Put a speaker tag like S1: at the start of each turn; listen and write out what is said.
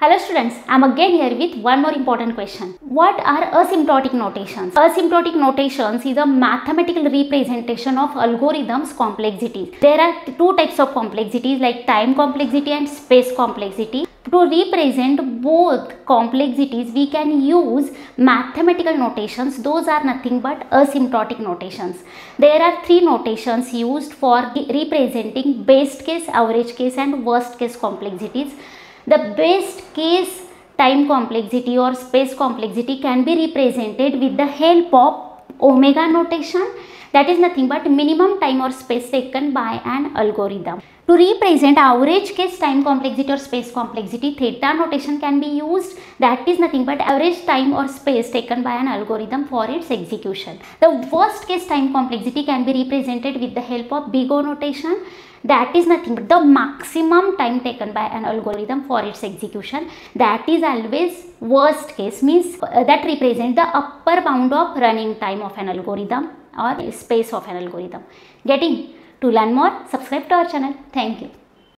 S1: Hello students, I am again here with one more important question. What are asymptotic notations? Asymptotic notations is a mathematical representation of algorithms complexities. There are two types of complexities like time complexity and space complexity. To represent both complexities, we can use mathematical notations. Those are nothing but asymptotic notations. There are three notations used for representing best case, average case and worst case complexities. The best case time complexity or space complexity can be represented with the help of omega notation that is nothing but minimum time or space taken by an algorithm. To represent average case time complexity or space complexity, theta notation can be used that is nothing but average time or space taken by an algorithm for its execution. The worst case time complexity can be represented with the help of big O notation that is nothing but the maximum time taken by an algorithm for its execution that is always worst case means uh, that represents the upper bound of running time of an algorithm or space of an algorithm. Getting? To learn more subscribe to our channel. Thank you